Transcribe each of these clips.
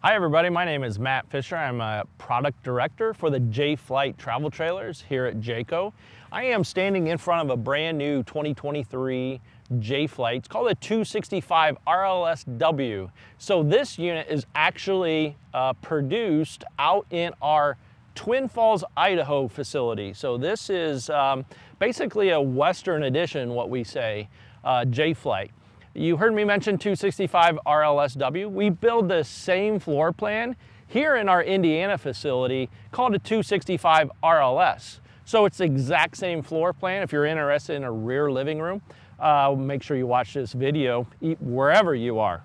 Hi everybody, my name is Matt Fisher. I'm a product director for the Jay Flight travel trailers here at Jayco. I am standing in front of a brand new 2023 Jay Flight. It's called a 265 RLSW. So this unit is actually uh, produced out in our Twin Falls, Idaho facility. So this is um, basically a Western edition, what we say, uh, Jay Flight. You heard me mention 265 RLSW. We build the same floor plan here in our Indiana facility called a 265 RLS. So it's the exact same floor plan. If you're interested in a rear living room, uh, make sure you watch this video wherever you are,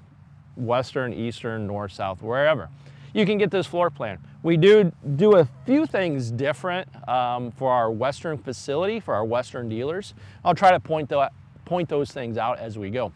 Western, Eastern, North, South, wherever. You can get this floor plan. We do do a few things different um, for our Western facility, for our Western dealers. I'll try to point, the, point those things out as we go.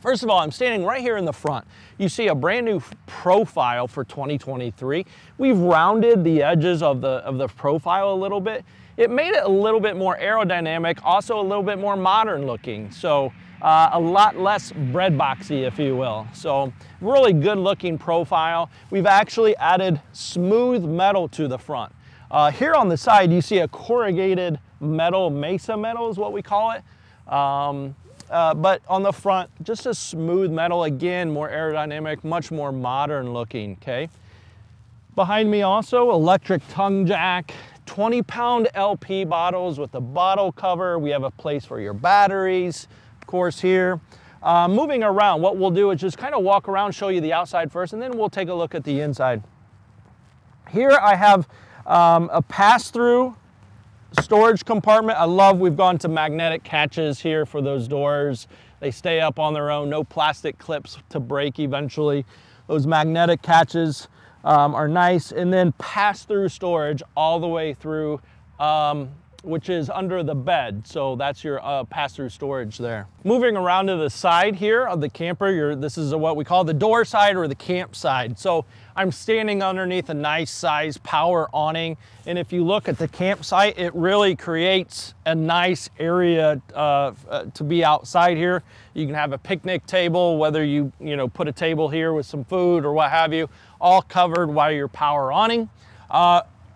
First of all, I'm standing right here in the front. You see a brand new profile for 2023. We've rounded the edges of the, of the profile a little bit. It made it a little bit more aerodynamic, also a little bit more modern looking. So uh, a lot less bread boxy, if you will. So really good looking profile. We've actually added smooth metal to the front. Uh, here on the side, you see a corrugated metal, mesa metal is what we call it. Um, uh, but on the front, just a smooth metal, again, more aerodynamic, much more modern looking, okay? Behind me also, electric tongue jack, 20 pound LP bottles with the bottle cover. We have a place for your batteries, of course, here. Uh, moving around, what we'll do is just kind of walk around, show you the outside first, and then we'll take a look at the inside. Here I have um, a pass-through storage compartment. I love we've gone to magnetic catches here for those doors. They stay up on their own, no plastic clips to break eventually. Those magnetic catches um, are nice. And then pass-through storage all the way through um, which is under the bed. So that's your uh, pass-through storage there. Moving around to the side here of the camper, this is what we call the door side or the camp side. So I'm standing underneath a nice size power awning. And if you look at the campsite, it really creates a nice area uh, uh, to be outside here. You can have a picnic table, whether you, you know, put a table here with some food or what have you, all covered while you're power awning.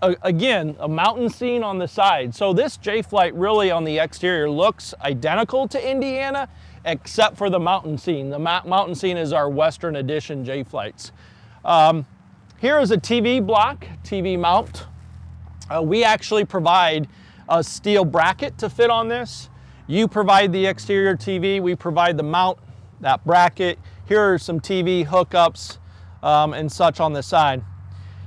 Uh, again, a mountain scene on the side. So this Jay Flight really on the exterior looks identical to Indiana, except for the mountain scene. The mountain scene is our Western Edition Jay Flights. Um, here is a TV block, TV mount. Uh, we actually provide a steel bracket to fit on this. You provide the exterior TV, we provide the mount, that bracket. Here are some TV hookups um, and such on the side.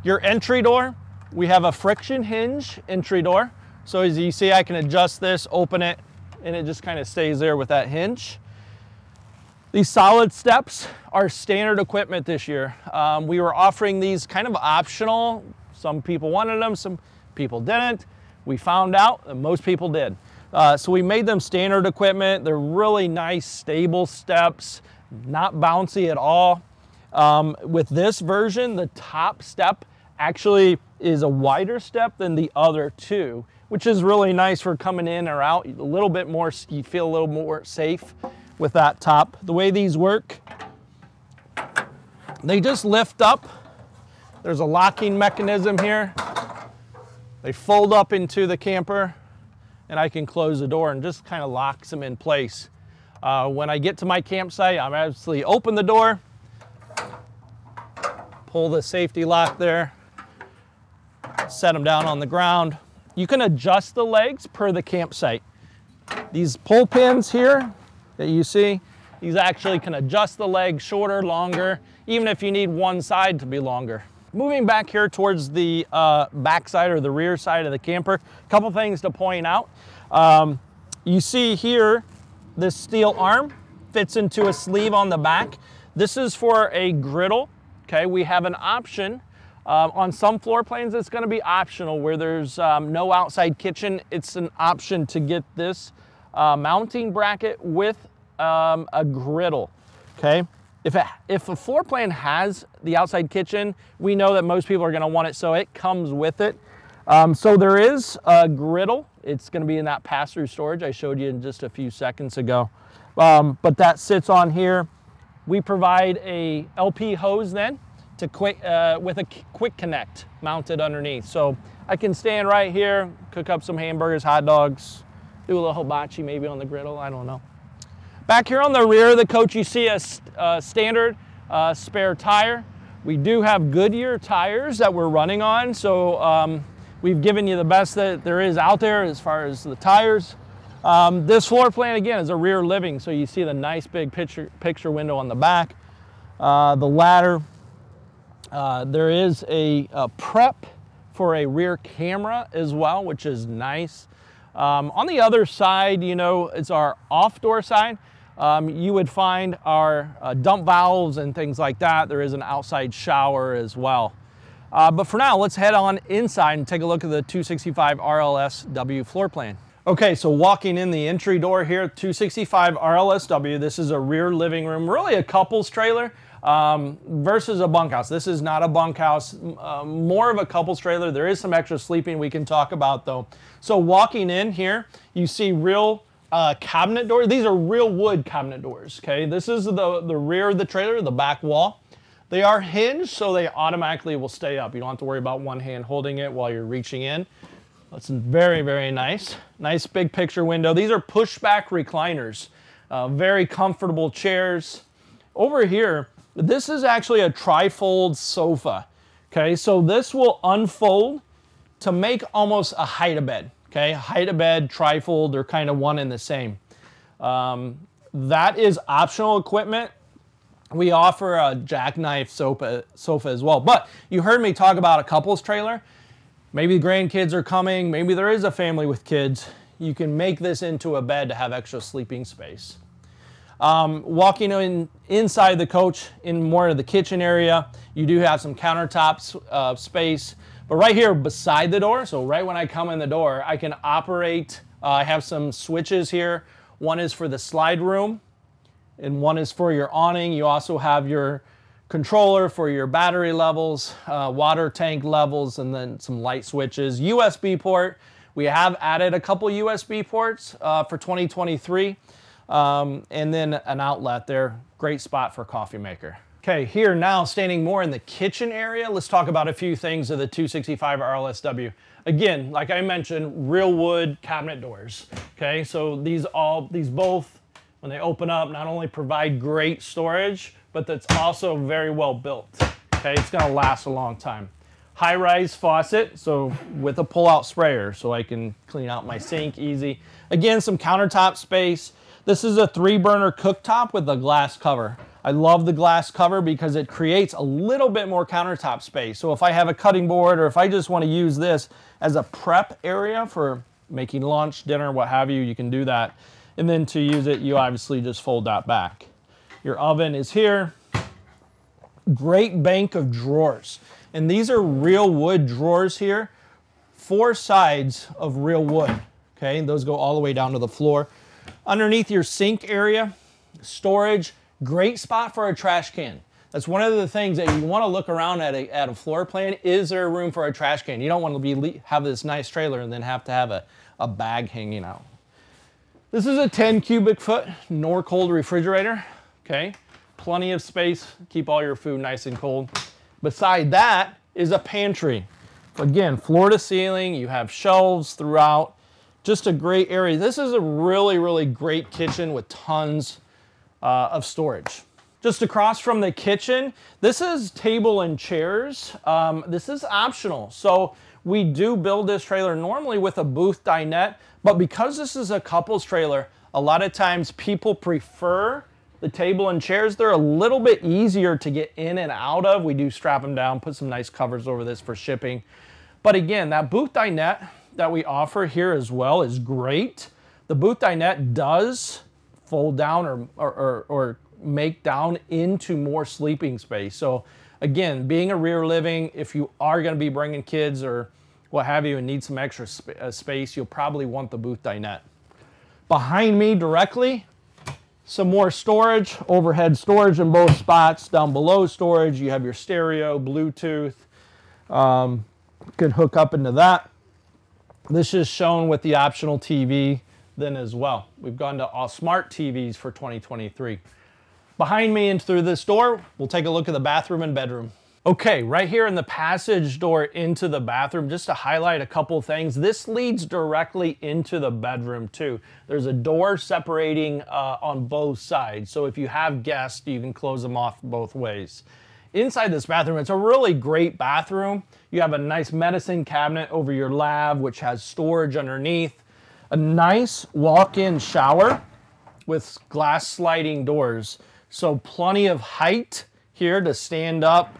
Your entry door, we have a friction hinge entry door. So as you see, I can adjust this, open it, and it just kind of stays there with that hinge. These solid steps are standard equipment this year. Um, we were offering these kind of optional. Some people wanted them, some people didn't. We found out that most people did. Uh, so we made them standard equipment. They're really nice, stable steps, not bouncy at all. Um, with this version, the top step actually is a wider step than the other two, which is really nice for coming in or out. A little bit more, you feel a little more safe with that top. The way these work, they just lift up. There's a locking mechanism here. They fold up into the camper and I can close the door and just kind of locks them in place. Uh, when I get to my campsite, I'm actually open the door, pull the safety lock there, set them down on the ground. You can adjust the legs per the campsite. These pull pins here that you see, these actually can adjust the legs shorter, longer, even if you need one side to be longer. Moving back here towards the uh, back side or the rear side of the camper, a couple things to point out. Um, you see here, this steel arm fits into a sleeve on the back. This is for a griddle, okay? We have an option um, on some floor plans, it's gonna be optional where there's um, no outside kitchen. It's an option to get this uh, mounting bracket with um, a griddle, okay? If, it, if a floor plan has the outside kitchen, we know that most people are gonna want it, so it comes with it. Um, so there is a griddle. It's gonna be in that pass-through storage I showed you in just a few seconds ago. Um, but that sits on here. We provide a LP hose then to quick, uh, with a quick connect mounted underneath. So I can stand right here, cook up some hamburgers, hot dogs, do a little hibachi maybe on the griddle, I don't know. Back here on the rear of the coach, you see a uh, standard uh, spare tire. We do have Goodyear tires that we're running on, so um, we've given you the best that there is out there as far as the tires. Um, this floor plan, again, is a rear living, so you see the nice big picture, picture window on the back. Uh, the ladder, uh, there is a, a, prep for a rear camera as well, which is nice. Um, on the other side, you know, it's our off-door side. Um, you would find our uh, dump valves and things like that. There is an outside shower as well. Uh, but for now, let's head on inside and take a look at the 265 RLSW floor plan. Okay, so walking in the entry door here, 265 RLSW, this is a rear living room, really a couple's trailer um, versus a bunkhouse. This is not a bunkhouse, uh, more of a couple's trailer. There is some extra sleeping we can talk about though. So walking in here, you see real uh, cabinet doors. These are real wood cabinet doors, okay? This is the, the rear of the trailer, the back wall. They are hinged, so they automatically will stay up. You don't have to worry about one hand holding it while you're reaching in. That's very, very nice. Nice big picture window. These are pushback recliners. Uh, very comfortable chairs. Over here, this is actually a trifold sofa. Okay, so this will unfold to make almost a hide a bed. Okay, hide a bed, trifold, they're kind of one and the same. Um, that is optional equipment. We offer a jackknife sofa, sofa as well. But you heard me talk about a couples trailer. Maybe the grandkids are coming, maybe there is a family with kids. You can make this into a bed to have extra sleeping space. Um, walking in inside the coach in more of the kitchen area, you do have some countertops uh, space. But right here beside the door, so right when I come in the door, I can operate. Uh, I have some switches here. One is for the slide room, and one is for your awning. You also have your controller for your battery levels, uh, water tank levels, and then some light switches. USB port, we have added a couple USB ports uh, for 2023. Um, and then an outlet there, great spot for coffee maker. Okay, here now standing more in the kitchen area, let's talk about a few things of the 265 RLSW. Again, like I mentioned, real wood cabinet doors. Okay, so these all, these both, when they open up, not only provide great storage, but that's also very well built. Okay, it's gonna last a long time. High-rise faucet, so with a pull-out sprayer, so I can clean out my sink easy. Again, some countertop space. This is a three-burner cooktop with a glass cover. I love the glass cover because it creates a little bit more countertop space. So if I have a cutting board or if I just want to use this as a prep area for making lunch, dinner, what have you, you can do that. And then to use it, you obviously just fold that back. Your oven is here. Great bank of drawers. And these are real wood drawers here. Four sides of real wood. Okay, those go all the way down to the floor. Underneath your sink area, storage, great spot for a trash can. That's one of the things that you want to look around at a, at a floor plan. Is there room for a trash can? You don't want to be have this nice trailer and then have to have a, a bag hanging out. This is a 10 cubic foot Norcold refrigerator okay? Plenty of space, keep all your food nice and cold. Beside that is a pantry. Again, floor to ceiling, you have shelves throughout. Just a great area. This is a really, really great kitchen with tons uh, of storage. Just across from the kitchen, this is table and chairs. Um, this is optional. So we do build this trailer normally with a booth dinette, but because this is a couples trailer, a lot of times people prefer the table and chairs, they're a little bit easier to get in and out of. We do strap them down, put some nice covers over this for shipping. But again, that booth dinette that we offer here as well is great. The booth dinette does fold down or, or, or, or make down into more sleeping space. So again, being a rear living, if you are gonna be bringing kids or what have you and need some extra sp uh, space, you'll probably want the booth dinette. Behind me directly, some more storage, overhead storage in both spots. Down below storage, you have your stereo, Bluetooth. Um, could hook up into that. This is shown with the optional TV then as well. We've gone to all smart TVs for 2023. Behind me and through this door, we'll take a look at the bathroom and bedroom. Okay, right here in the passage door into the bathroom, just to highlight a couple things, this leads directly into the bedroom too. There's a door separating uh, on both sides, so if you have guests, you can close them off both ways. Inside this bathroom, it's a really great bathroom. You have a nice medicine cabinet over your lab, which has storage underneath. A nice walk-in shower with glass sliding doors. So plenty of height here to stand up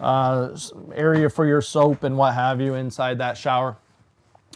uh, area for your soap and what have you inside that shower.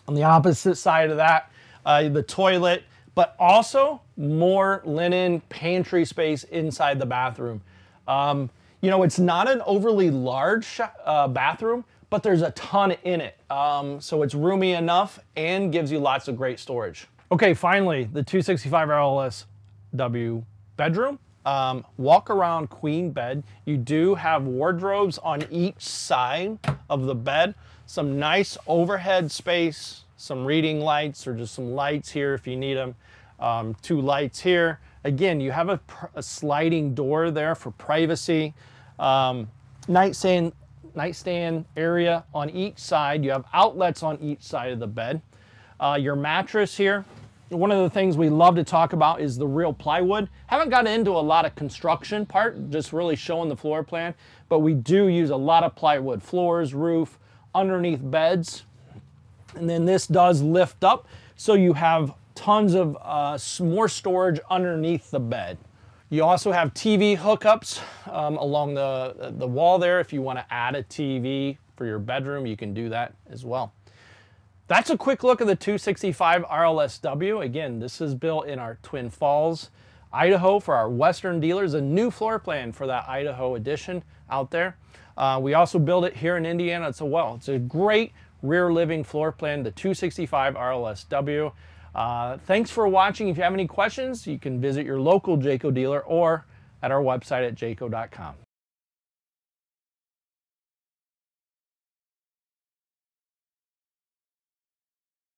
On the opposite side of that, uh, the toilet, but also more linen pantry space inside the bathroom. Um, you know, it's not an overly large uh, bathroom, but there's a ton in it. Um, so it's roomy enough and gives you lots of great storage. Okay, finally, the 265 RLSW bedroom. Um, walk around queen bed. You do have wardrobes on each side of the bed. Some nice overhead space, some reading lights or just some lights here if you need them. Um, two lights here. Again, you have a, a, sliding door there for privacy. Um, nightstand, nightstand area on each side. You have outlets on each side of the bed. Uh, your mattress here, one of the things we love to talk about is the real plywood. Haven't gotten into a lot of construction part, just really showing the floor plan, but we do use a lot of plywood, floors, roof, underneath beds. And then this does lift up, so you have tons of uh, more storage underneath the bed. You also have TV hookups um, along the, the wall there. If you want to add a TV for your bedroom, you can do that as well. That's a quick look at the 265 RLSW. Again, this is built in our Twin Falls, Idaho for our Western dealers, a new floor plan for that Idaho edition out there. Uh, we also build it here in Indiana as well. It's a great rear living floor plan, the 265 RLSW. Uh, thanks for watching. If you have any questions, you can visit your local Jayco dealer or at our website at jayco.com.